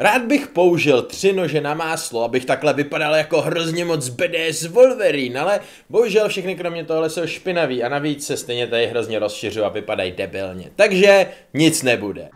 Rád bych použil tři nože na máslo, abych takhle vypadal jako hrozně moc BDS Wolverine, ale bohužel všechny kromě tohle jsou špinaví a navíc se stejně tady hrozně rozšiřují a vypadají debilně. Takže nic nebude.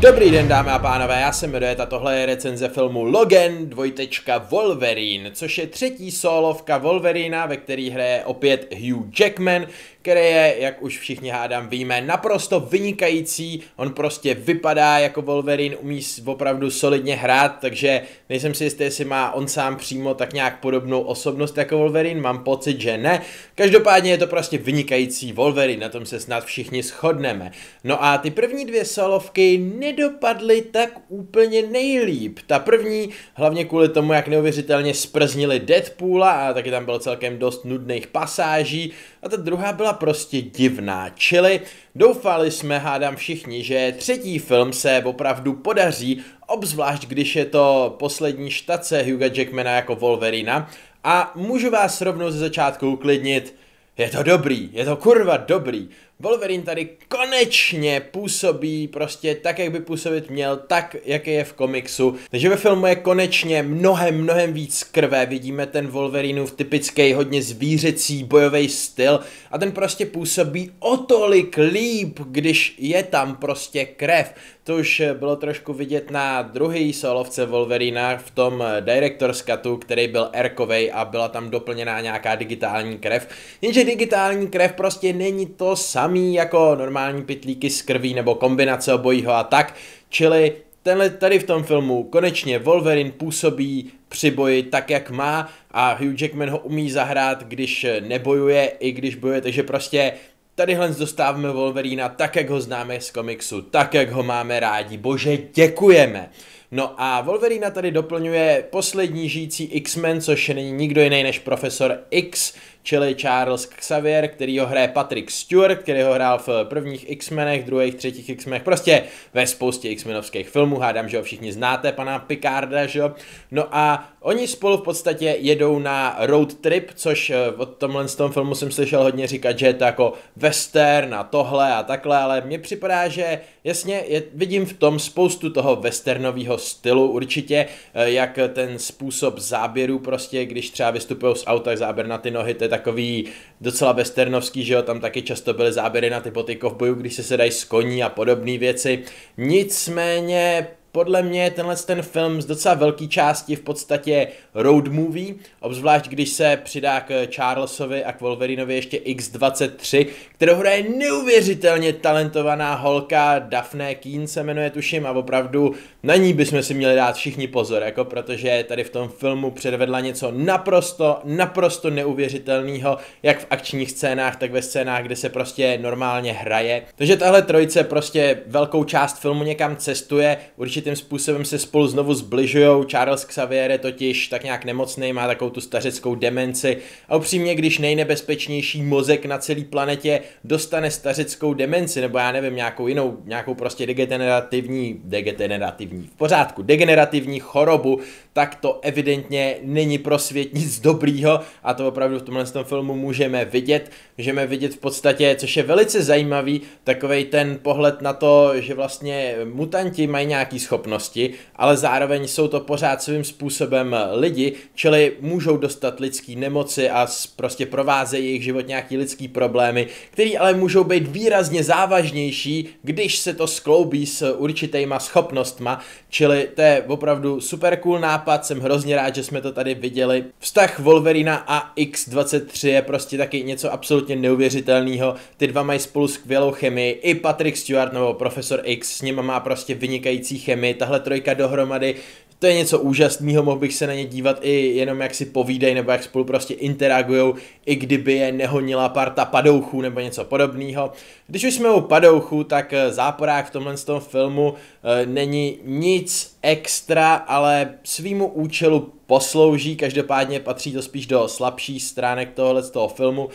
Dobrý den dámy a pánové, já jsem Medojet a tohle je recenze filmu Logan dvojtečka Wolverine, což je třetí solovka Wolverina, ve který hraje opět Hugh Jackman, který je, jak už všichni hádám víme, naprosto vynikající, on prostě vypadá jako Wolverine, umí opravdu solidně hrát, takže nejsem si jistý, jestli má on sám přímo tak nějak podobnou osobnost jako Wolverine, mám pocit, že ne. Každopádně je to prostě vynikající Wolverine, na tom se snad všichni shodneme. No a ty první dvě solovky nedopadly tak úplně nejlíp. Ta první, hlavně kvůli tomu, jak neuvěřitelně sprznili Deadpoola a taky tam bylo celkem dost nudných pasáží, a ta druhá byla prostě divná, čili doufali jsme, hádám všichni, že třetí film se opravdu podaří, obzvlášť když je to poslední štace Huga Jackmana jako Wolverina a můžu vás rovnou ze začátku uklidnit, je to dobrý, je to kurva dobrý. Wolverine tady konečně působí prostě tak, jak by působit měl, tak, jak je v komiksu. Takže ve filmu je konečně mnohem, mnohem víc krve. Vidíme ten Wolverinův typický hodně zvířecí bojový styl a ten prostě působí o tolik líp, když je tam prostě krev. To už bylo trošku vidět na druhý solovce Wolverina v tom Director's Cutu, který byl erkovej a byla tam doplněná nějaká digitální krev. Jenže digitální krev prostě není to samý jako normální pitlíky z krví nebo kombinace obojího a tak. Čili tenhle tady v tom filmu konečně Wolverine působí při boji tak, jak má a Hugh Jackman ho umí zahrát, když nebojuje, i když bojuje, takže prostě Tadyhle dostáváme Wolverina tak, jak ho známe z komiksu, tak, jak ho máme rádi. Bože, děkujeme. No a Wolverina tady doplňuje poslední žijící X-Men, což není nikdo jiný než profesor X, čili Charles Xavier, který ho hraje Patrick Stewart, který ho hrál v prvních X-menech, druhých, třetích X-menech, prostě ve spoustě X-menovských filmů, hádám, že ho všichni znáte, pana Picarda, že jo. No a oni spolu v podstatě jedou na road trip, což eh, od tomhle z tom filmu jsem slyšel hodně říkat, že je to jako western a tohle a takhle, ale mně připadá, že jasně, je, vidím v tom spoustu toho westernového stylu určitě, eh, jak ten způsob záběru prostě, když třeba vystupují z auta, záběr na ty nohy, to je takový docela westernovský, že jo, tam taky často byly záběry na ty boty kovbojů, když se sedají s koní a podobné věci. Nicméně podle mě tenhle ten film z docela velké části v podstatě road movie, obzvlášť když se přidá k Charlesovi a k Wolverinovi ještě X23, kterou hraje neuvěřitelně talentovaná holka Daphne Keen se jmenuje tuším a opravdu na ní bychom si měli dát všichni pozor, jako protože tady v tom filmu předvedla něco naprosto, naprosto neuvěřitelného, jak v akčních scénách, tak ve scénách, kde se prostě normálně hraje. Takže tahle trojice prostě velkou část filmu někam cestuje, určitě určitým způsobem se spolu znovu zbližujou. Charles Xavier je totiž tak nějak nemocný, má takovou tu stařeckou demenci a upřímně, když nejnebezpečnější mozek na celé planetě dostane stařeckou demenci, nebo já nevím, nějakou jinou, nějakou prostě degenerativní, degenerativní, v pořádku, degenerativní chorobu, tak to evidentně není pro svět nic dobrýho a to opravdu v tomhle tom filmu můžeme vidět. Můžeme vidět v podstatě, což je velice zajímavý, takovej ten pohled na to, že vlastně mutanti mají nějaký schopnosti, ale zároveň jsou to pořád svým způsobem lidi, čili můžou dostat lidský nemoci a prostě provázejí jejich život nějaký lidský problémy, které ale můžou být výrazně závažnější, když se to skloubí s určitýma schopnostma, čili to je opravdu super cool nápad jsem hrozně rád, že jsme to tady viděli. Vztah Wolverina a X23 je prostě taky něco absolutně neuvěřitelného. Ty dva mají spolu skvělou chemii, i Patrick Stewart nebo Profesor X s nima má prostě vynikající chemii, tahle trojka dohromady to je něco úžasného, mohl bych se na ně dívat i jenom jak si povídej nebo jak spolu prostě interagujou, i kdyby je nehonila parta padouchů nebo něco podobného. Když už jsme u padouchů, tak eh, záporák v tomhle tom filmu e, není nic extra, ale svýmu účelu poslouží, každopádně patří to spíš do slabší stránek tohohle z toho filmu.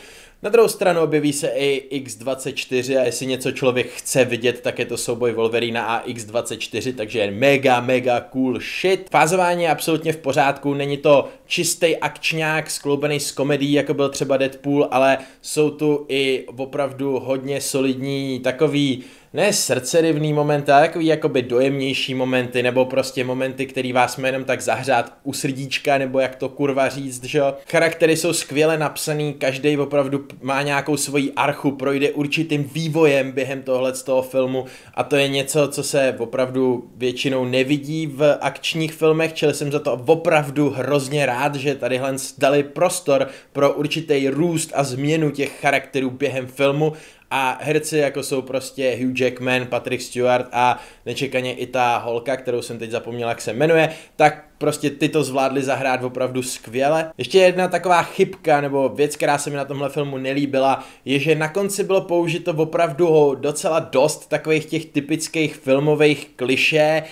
Na druhou stranu objeví se i X24 a jestli něco člověk chce vidět, tak je to souboj Wolverina a X24, takže je mega, mega cool shit. Fázování je absolutně v pořádku, není to čistý akčňák skloubený s komedií, jako byl třeba Deadpool, ale jsou tu i opravdu hodně solidní takový ne srdcerivný momenty, ale takový jakoby dojemnější momenty, nebo prostě momenty, který vás má jenom tak zahřát u srdíčka, nebo jak to kurva říct, že jo. Charaktery jsou skvěle napsaný, každý opravdu má nějakou svoji archu, projde určitým vývojem během tohle z toho filmu a to je něco, co se opravdu většinou nevidí v akčních filmech, čili jsem za to opravdu hrozně rád, že tady dali prostor pro určitý růst a změnu těch charakterů během filmu a herci jako jsou prostě Hugh Jackman, Patrick Stewart a nečekaně i ta holka, kterou jsem teď zapomněl, jak se jmenuje, tak prostě ty to zvládli zahrát opravdu skvěle. Ještě jedna taková chybka nebo věc, která se mi na tomhle filmu nelíbila, je, že na konci bylo použito opravdu docela dost takových těch typických filmových klišé,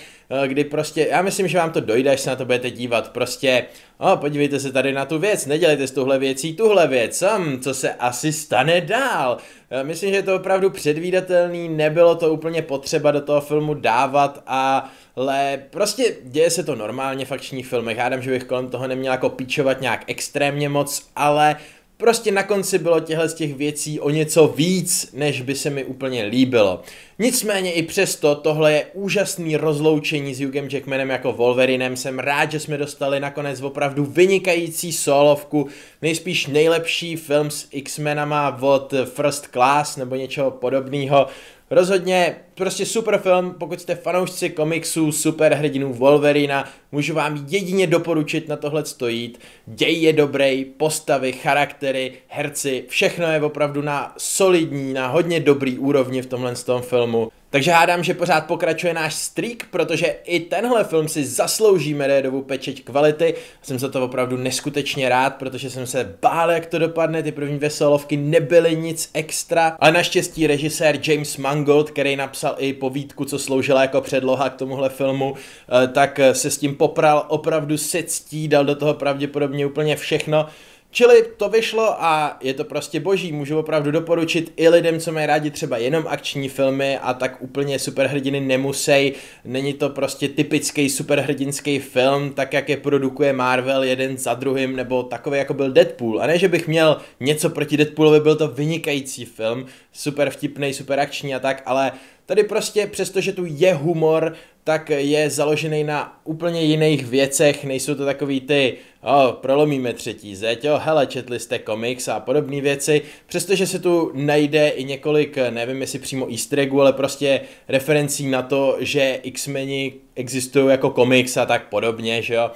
kdy prostě, já myslím, že vám to dojde, až se na to budete dívat, prostě, o, podívejte se tady na tu věc, nedělejte s tuhle věcí tuhle věc, hm, co se asi stane dál. Eh, myslím, že je to opravdu předvídatelný, nebylo to úplně potřeba do toho filmu dávat a ale prostě děje se to normálně v akčních filmech. Hádám, že bych kolem toho neměl jako píčovat nějak extrémně moc, ale Prostě na konci bylo těchto z těch věcí o něco víc, než by se mi úplně líbilo. Nicméně i přesto tohle je úžasný rozloučení s Hughem Jackmanem jako Wolverinem. Jsem rád, že jsme dostali nakonec opravdu vynikající solovku, nejspíš nejlepší film s X-Menama od First Class nebo něčeho podobného. Rozhodně prostě super film, pokud jste fanoušci komiksů, superhrdinů Wolverina, můžu vám jedině doporučit na tohle stojít. Děj je dobrý, postavy, charaktery, herci, všechno je opravdu na solidní, na hodně dobrý úrovni v tomhle tom filmu. Takže hádám, že pořád pokračuje náš streak, protože i tenhle film si zaslouží Meredovou pečeť kvality. Jsem za to opravdu neskutečně rád, protože jsem se bál, jak to dopadne. Ty první veselovky nebyly nic extra, ale naštěstí režisér James Mangold, který napsal i povídku, co sloužila jako předloha k tomuhle filmu, eh, tak se s tím popral opravdu se ctí, dal do toho pravděpodobně úplně všechno. Čili to vyšlo a je to prostě boží, můžu opravdu doporučit i lidem, co mají rádi třeba jenom akční filmy a tak úplně superhrdiny nemusej, není to prostě typický superhrdinský film, tak jak je produkuje Marvel jeden za druhým, nebo takový jako byl Deadpool. A ne, že bych měl něco proti Deadpoolovi, byl to vynikající film, super vtipný, super akční a tak, ale Tady prostě, přestože tu je humor, tak je založený na úplně jiných věcech, nejsou to takový ty, oh, prolomíme třetí zeď, jo, hele, četli jste komiks a podobné věci, přestože se tu najde i několik, nevím jestli přímo easter eggů, ale prostě referencí na to, že X-meni existují jako komiks a tak podobně, že jo,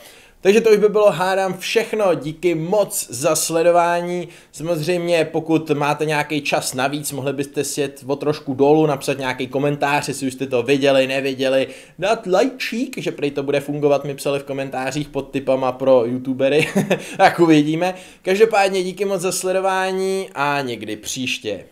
takže to už by bylo, hádám, všechno. Díky moc za sledování. Samozřejmě, pokud máte nějaký čas navíc, mohli byste sjet o trošku dolů, napsat nějaký komentář, jestli už jste to viděli, neviděli, dát lajčík, že prej to bude fungovat, mi psali v komentářích pod typama pro youtubery, tak uvidíme. Každopádně díky moc za sledování a někdy příště.